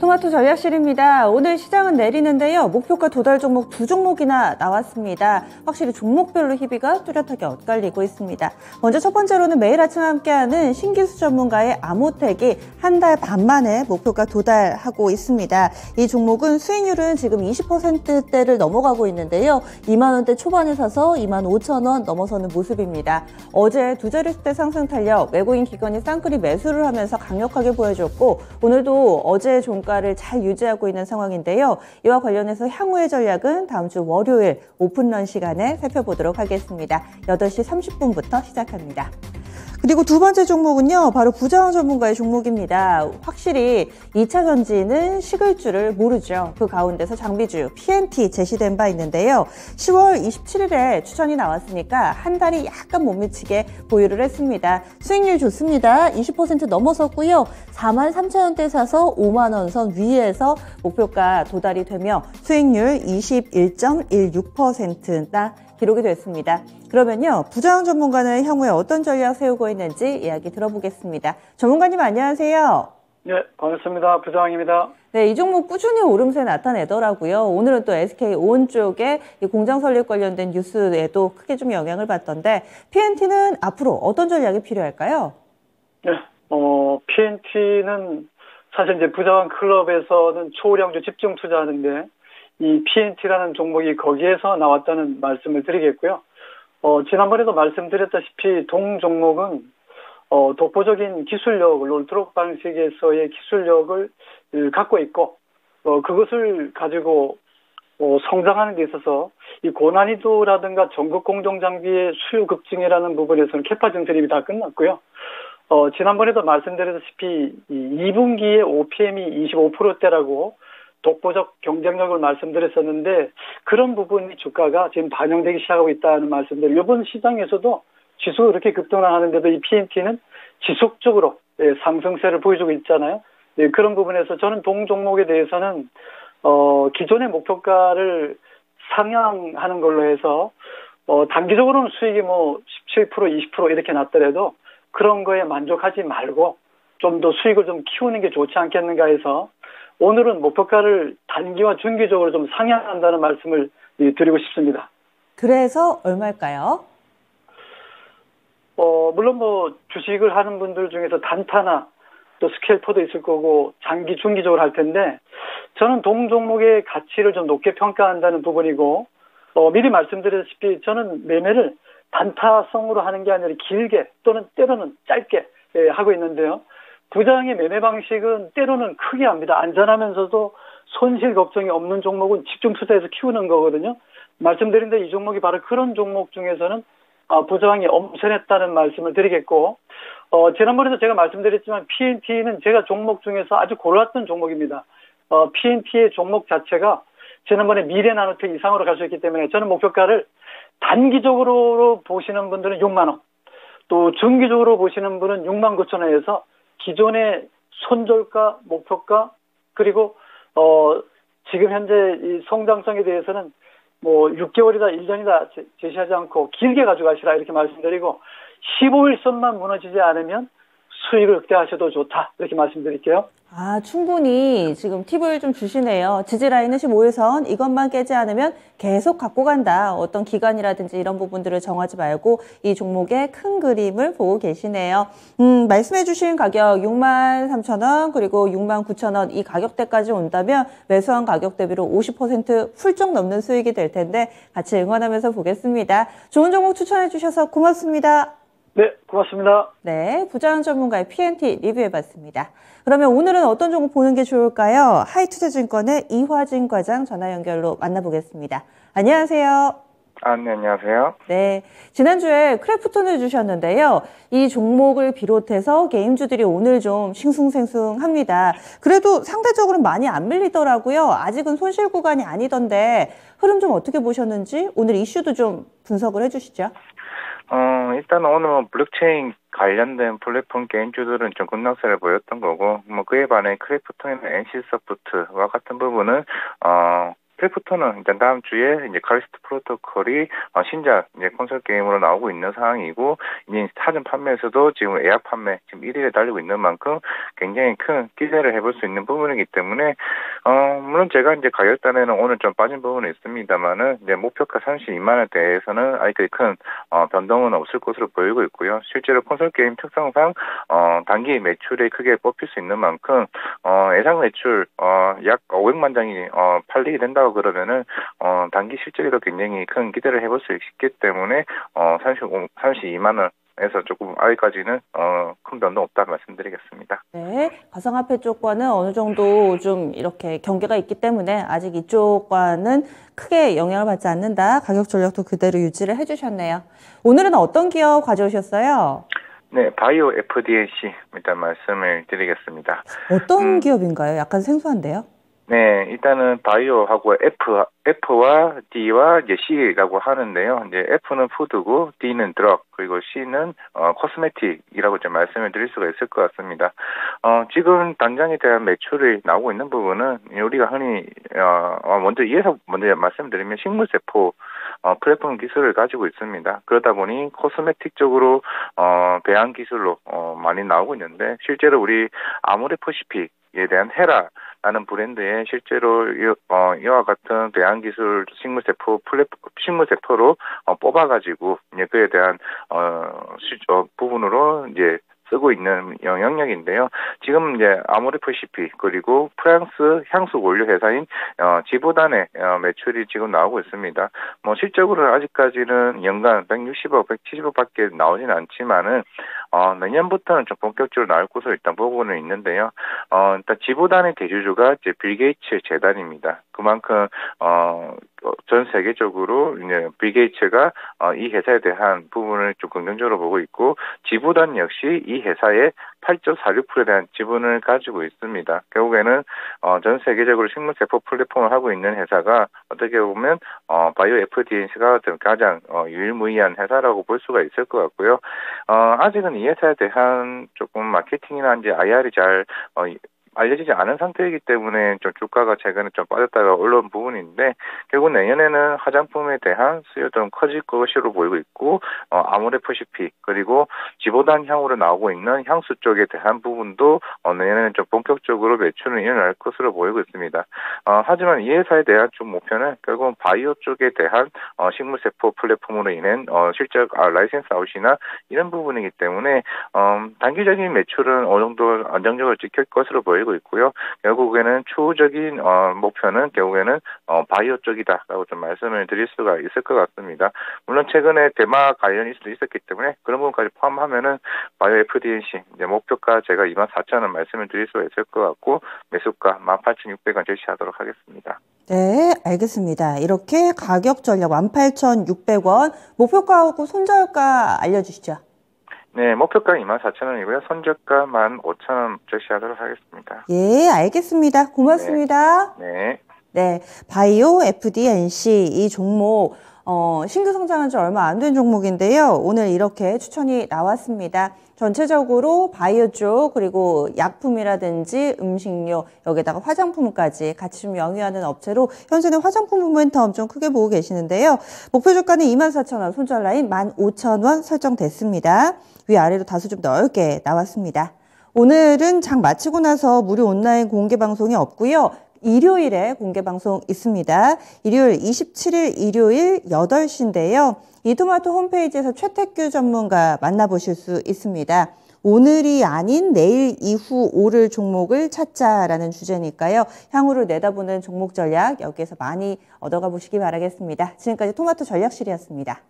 스마트 전략실입니다. 오늘 시장은 내리는데요. 목표가 도달 종목 두 종목이나 나왔습니다. 확실히 종목별로 희비가 뚜렷하게 엇갈리고 있습니다. 먼저 첫 번째로는 매일 아침 함께하는 신기수 전문가의 아모텍이 한 달 반 만에 목표가 도달하고 있습니다. 이 종목은 수익률은 지금 20%대를 넘어가고 있는데요. 2만 원대 초반에 사서 2만 5천 원 넘어서는 모습입니다. 어제 두 자릿수 상승 탄력 외국인 기관이 쌍끌이 매수를 하면서 강력하게 보여줬고 오늘도 어제 종가 를 잘 유지하고 있는 상황인데요. 이와 관련해서 향후의 전략은 다음 주 월요일 오픈런 시간에 살펴보도록 하겠습니다. 8시 30분부터 시작합니다. 그리고 두 번째 종목은요, 바로 부자원 전문가의 종목입니다. 확실히 2차 전지는 식을 줄을 모르죠. 그 가운데서 장비주 PNT 제시된 바 있는데요. 10월 27일에 추천이 나왔으니까 한 달이 약간 못 미치게 보유를 했습니다. 수익률 좋습니다. 20% 넘어섰고요. 4만 3천 원대 사서 5만 원 선 위에서 목표가 도달이 되며 수익률 21.16%나 기록이 됐습니다. 그러면요, 부자원 전문가는 향후에 어떤 전략 세우고 있는지 이야기 들어보겠습니다. 전문가님 안녕하세요. 네, 반갑습니다. 부장입니다. 네, 이 종목 꾸준히 오름세 나타내더라고요. 오늘은 또 SK 온 쪽에 공장 설립 관련된 뉴스에도 크게 좀 영향을 받던데 PNT는 앞으로 어떤 전략이 필요할까요? 네, 어, PNT는 사실 이제 부자원 클럽에서는 초량주 집중 투자하는데 이 PNT라는 종목이 거기에서 나왔다는 말씀을 드리겠고요. 어, 지난번에도 말씀드렸다시피 동 종목은 어, 독보적인 기술력을 롤트록 방식에서의 기술력을 갖고 있고 어, 그것을 가지고 어, 성장하는 데 있어서 이 고난이도라든가 전국 공정 장비의 수요 급증이라는 부분에서는 캐파 증설입이 다 끝났고요. 어, 지난번에도 말씀드렸다시피 이 2분기에 OPM이 25%대라고 독보적 경쟁력을 말씀드렸었는데 그런 부분이 주가가 지금 반영되기 시작하고 있다는 말씀들 이번 시장에서도 지수가 그렇게 급등하는데도 이 PNT는 지속적으로 예, 상승세를 보여주고 있잖아요. 예, 그런 부분에서 저는 동 종목에 대해서는 어, 기존의 목표가를 상향하는 걸로 해서 어, 단기적으로는 수익이 뭐 17% 20% 이렇게 났더라도 그런 거에 만족하지 말고 좀 더 수익을 좀 키우는 게 좋지 않겠는가 해서 오늘은 목표가를 단기와 중기적으로 좀 상향한다는 말씀을 드리고 싶습니다. 그래서 얼마일까요? 어, 물론 뭐 주식을 하는 분들 중에서 단타나 또 스케일포도 있을 거고 장기, 중기적으로 할 텐데 저는 동 종목의 가치를 좀 높게 평가한다는 부분이고 어, 미리 말씀드렸다시피 저는 매매를 단타성으로 하는 게 아니라 길게 또는 때로는 짧게 예, 하고 있는데요. 부장의 매매 방식은 때로는 크게 합니다. 안전하면서도 손실 걱정이 없는 종목은 집중 투자해서 키우는 거거든요. 말씀드린 데이 종목이 바로 그런 종목 중에서는 아, 부장이 엄선했다는 말씀을 드리겠고, 어, 지난번에도 제가 말씀드렸지만 PNT는 제가 종목 중에서 아주 골랐던 종목입니다. 어, PNT의 종목 자체가 지난번에 미래 나노텍 이상으로 갈 수 있기 때문에 저는 목표가를 단기적으로 보시는 분들은 6만 원, 또 중기적으로 보시는 분은 6만 9천 원에서 기존의 손절가, 목표가, 그리고, 어, 지금 현재 이 성장성에 대해서는 뭐 6개월이다, 1년이다 제시하지 않고 길게 가져가시라 이렇게 말씀드리고 15일선만 무너지지 않으면 수익을 극대화하셔도 좋다 이렇게 말씀드릴게요. 아, 충분히 지금 팁을 좀 주시네요. 지지라인은 15일선 이것만 깨지 않으면 계속 갖고 간다. 어떤 기간이라든지 이런 부분들을 정하지 말고 이 종목의 큰 그림을 보고 계시네요. 음, 말씀해 주신 가격 6만 3천 원 그리고 6만 9천 원 이 가격대까지 온다면 매수한 가격 대비로 50% 훌쩍 넘는 수익이 될 텐데 같이 응원하면서 보겠습니다. 좋은 종목 추천해 주셔서 고맙습니다. 네, 고맙습니다. 네, 부자원 전문가의 PNT 리뷰해봤습니다. 그러면 오늘은 어떤 종목 보는 게 좋을까요? 하이투자증권의 이화진 과장 전화 연결로 만나보겠습니다. 안녕하세요. 아, 네, 안녕하세요. 네. 지난주에 크래프톤을 주셨는데요. 이 종목을 비롯해서 게임주들이 오늘 좀 싱숭생숭합니다. 그래도 상대적으로 많이 안 밀리더라고요. 아직은 손실 구간이 아니던데 흐름 좀 어떻게 보셨는지 오늘 이슈도 좀 분석을 해주시죠. 어, 일단 오늘 뭐 블록체인 관련된 플랫폼 게임주들은 좀 급락세를 보였던 거고, 뭐 그에 반해 크래프톤이나 NC소프트와 같은 부분은, 어, 크래프톤은 일단 다음 주에 이제 칼리스토 프로토콜이 어, 신작 이제 콘솔 게임으로 나오고 있는 상황이고 이제 사전 판매에서도 지금 예약 판매 지금 1위에 달리고 있는 만큼 굉장히 큰 기대를 해볼 수 있는 부분이기 때문에 어 물론 제가 이제 가격단에는 오늘 좀 빠진 부분은 있습니다만은 이제 목표가 32만 원대에서는 아직 큰 어, 변동은 없을 것으로 보이고 있고요. 실제로 콘솔 게임 특성상 어, 단기 매출이 크게 뽑힐 수 있는 만큼 어, 예상 매출 어, 약 500만 장이 어, 팔리게 된다고 그러면은 어, 단기 실적에도 굉장히 큰 기대를 해볼 수 있기 때문에 어, 35, 32만 원 에서 조금 아직까지는 어, 큰 변동 없다 말씀드리겠습니다. 네, 가상화폐 쪽과는 어느 정도 좀 이렇게 경계가 있기 때문에 아직 이쪽과는 크게 영향을 받지 않는다. 가격 전략도 그대로 유지를 해주셨네요. 오늘은 어떤 기업 가져오셨어요? 네, 바이오 FDNC 일단 말씀을 드리겠습니다. 어떤 음. 기업인가요? 약간 생소한데요. 네, 일단은 바이오하고 F, F와 D와 이제 C라고 하는데요. 이제 F는 푸드고 D는 드럭 그리고 C는 어, 코스메틱이라고 좀 말씀을 드릴 수가 있을 것 같습니다. 어, 지금 당장에 대한 매출이 나오고 있는 부분은 우리가 흔히 어, 어, 먼저 이해서 먼저 말씀드리면 식물세포 어, 플랫폼 기술을 가지고 있습니다. 그러다 보니 코스메틱 쪽으로 어, 배양 기술로 어, 많이 나오고 있는데 실제로 우리 아모레퍼시픽에 대한 헤라 라는 브랜드에 실제로 이, 어, 이와 같은 배양 기술 식물세포 플랫 식물세포로 어, 뽑아가지고 이제 그에 대한 어, 시, 어 부분으로 이제 쓰고 있는 영향력인데요. 지금 이제 아모레퍼시피 그리고 프랑스 향수 원료 회사인 어, 지보단의 어, 매출이 지금 나오고 있습니다. 뭐 실적으로는 아직까지는 연간 160억, 170억밖에 나오지는 않지만은 어, 내년부터는 좀 본격적으로 나올 것으로 일단 보고는 있는데요. 어, 일단 지보단의 대주주가 이제 빌 게이츠 재단입니다. 그만큼 어, 전 세계적으로 이제 빌 게이츠가 어, 이 회사에 대한 부분을 좀 긍정적으로 보고 있고 지보단 역시 이 회사의 8.46%에 대한 지분을 가지고 있습니다. 결국에는 어, 전 세계적으로 식물 세포 플랫폼을 하고 있는 회사가 어떻게 보면 어, 바이오 FDNC가 가장 어, 유일무이한 회사라고 볼 수가 있을 것 같고요. 어, 아직은 이 회사에 대한 조금 마케팅이나 이제 IR이 잘 어, 알려지지 않은 상태이기 때문에 좀 주가가 최근에 좀 빠졌다가 올라온 부분인데 결국 내년에는 화장품에 대한 수요도 좀 커질 것으로 보이고 있고 어, 아모레퍼시픽 그리고 지보단 향으로 나오고 있는 향수 쪽에 대한 부분도 어, 내년에는 좀 본격적으로 매출은 일어날 것으로 보이고 있습니다. 어, 하지만 이 회사에 대한 좀 목표는 결국은 바이오 쪽에 대한 어, 식물세포 플랫폼으로 인한 어, 실적 아, license out이나 이런 부분이기 때문에 어, 단기적인 매출은 어느 정도 안정적으로 지킬 것으로 보이고 있고요. 결국에는 추후적인 어, 목표는 결국에는 어, 바이오 쪽이다라고 좀 말씀을 드릴 수가 있을 것 같습니다. 물론 최근에 대마 관련 이슈도 있었기 때문에 그런 부분까지 포함하면은 바이오 FDNC 이제 목표가 제가 24,000원 말씀을 드릴 수가 있을 것 같고 매수가 18,600원 제시하도록 하겠습니다. 네, 알겠습니다. 이렇게 가격 전략 18,600원, 목표가하고 손절가 알려주시죠. 네, 목표가 24,000원이고요. 손절가 15,000원 제시하도록 하겠습니다. 예, 알겠습니다. 고맙습니다. 네. 네, 바이오 FDNC 이 종목 어, 신규 성장한 지 얼마 안 된 종목인데요. 오늘 이렇게 추천이 나왔습니다. 전체적으로 바이오 쪽 그리고 약품이라든지 음식료 여기다가 화장품까지 같이 좀 영위하는 업체로 현재는 화장품 모멘텀 좀 크게 보고 계시는데요. 목표 주가는 24,000원, 손절 라인 15,000원 설정됐습니다. 위아래로 다소 좀 넓게 나왔습니다. 오늘은 장 마치고 나서 무료 온라인 공개 방송이 없고요. 일요일에 공개 방송 있습니다. 일요일 27일 일요일 8시인데요. 이토마토 홈페이지에서 최태규 전문가 만나보실 수 있습니다. 오늘이 아닌 내일 이후 오를 종목을 찾자라는 주제니까요. 향후를 내다보는 종목 전략 여기에서 많이 얻어가 보시기 바라겠습니다. 지금까지 토마토 전략실이었습니다.